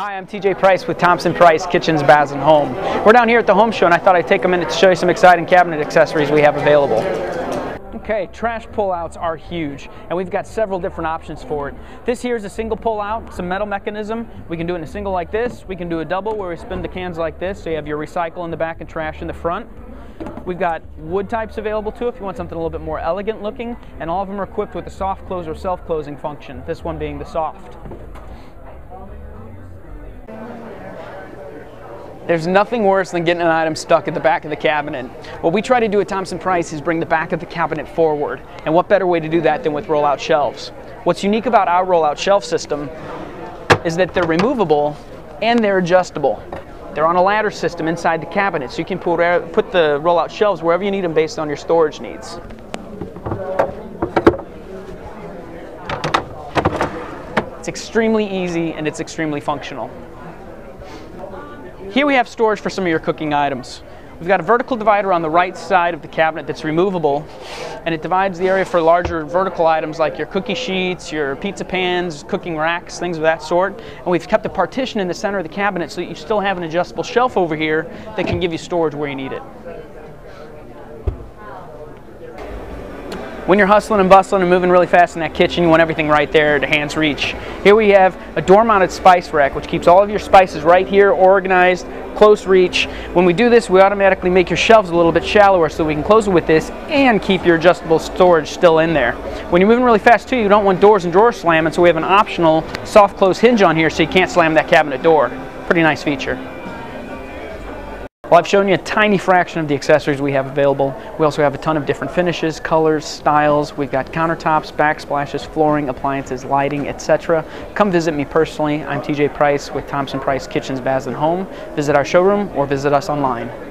Hi, I'm TJ Price with Thompson Price Kitchens, Baths, and Home. We're down here at the home show and I thought I'd take a minute to show you some exciting cabinet accessories we have available. Okay, trash pullouts are huge, and we've got several different options for it. This here is a single pull-out, it's a metal mechanism. We can do it in a single like this. We can do a double where we spin the cans like this, so you have your recycle in the back and trash in the front. We've got wood types available too if you want something a little bit more elegant looking, and all of them are equipped with a soft close or self-closing function, this one being the soft. There's nothing worse than getting an item stuck at the back of the cabinet. What we try to do at Thompson Price is bring the back of the cabinet forward. And what better way to do that than with rollout shelves? What's unique about our rollout shelf system is that they're removable and they're adjustable. They're on a ladder system inside the cabinet, so you can put, the rollout shelves wherever you need them based on your storage needs. It's extremely easy and it's extremely functional. Here we have storage for some of your cooking items. We've got a vertical divider on the right side of the cabinet that's removable, and it divides the area for larger vertical items like your cookie sheets, your pizza pans, cooking racks, things of that sort. And we've kept a partition in the center of the cabinet so that you still have an adjustable shelf over here that can give you storage where you need it. When you're hustling and bustling and moving really fast in that kitchen, you want everything right there to hand's reach. Here we have a door-mounted spice rack, which keeps all of your spices right here, organized, close reach. When we do this, we automatically make your shelves a little bit shallower so we can close it with this and keep your adjustable storage still in there. When you're moving really fast too, you don't want doors and drawers slamming, so we have an optional soft close hinge on here so you can't slam that cabinet door. Pretty nice feature. Well, I've shown you a tiny fraction of the accessories we have available. We also have a ton of different finishes, colors, styles. We've got countertops, backsplashes, flooring, appliances, lighting, etc. Come visit me personally. I'm TJ Price with Thompson Price Kitchens, Baths, and Home. Visit our showroom or visit us online.